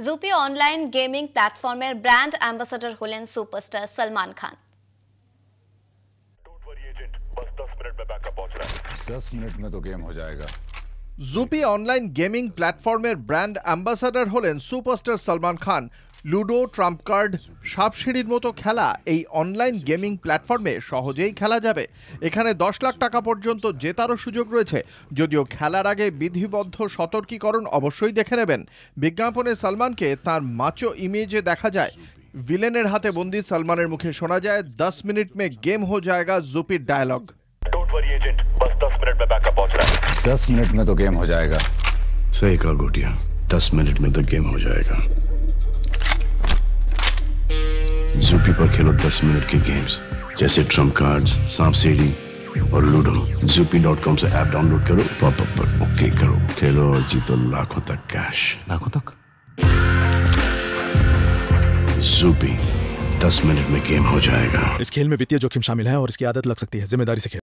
Zupee online gaming platform में brand ambassador हुलन superstar Salman Khan दस मिनट में तो गेम हो जाएगा। জুপি অনলাইন গেমিং প্ল্যাটফর্মের ব্র্যান্ড অ্যাম্বাসাডর হলেন superstar Salman Khan. Ludo trump card সাপসিঁড়ির মতো খেলা এই অনলাইন গেমিং প্ল্যাটফর্মে সহজেই খেলা যাবে। এখানে দশ লাখ টাকা পর্যন্ত জেতারও সুযোগ রয়েছে। যদিও খেলার আগে বিধিবদ্ধ সতর্কীকরণ অবশ্যই দেখে নেবেন। বিজ্ঞাপনে সলমানকে তার মাচো ইমেজে দেখা যায়। ভিলেনের হাতে বন্দি সলমানের মুখে শোনা যায়, দশ মিনিট মে গেম হো জায়গা জুপির ডায়লগ डोंट वरी एजेंट बस दस मिनट में बैकअप पहुँच रहा है। दस मिनट में तो गेम हो जाएगा। सही कहा गोटिया। दस मिनट में तो गेम हो जाएगा। जूपी पर खेलो दस मिनट के गेम्स जैसे ट्रंप कार्ड्स सांप सीढ़ी और लूडो। जूपी डॉट कॉम से ऐप डाउनलोड करो पॉप अप पर ओके करो। खेलो और जीतो लाखों तक कैश लाखों तक? जूपी दस मिनट में गेम हो जाएगा। इस खेल में वित्तीय जोखिम शामिल है और इसकी आदत लग सकती है। ज़िम्मेदारी से खेल।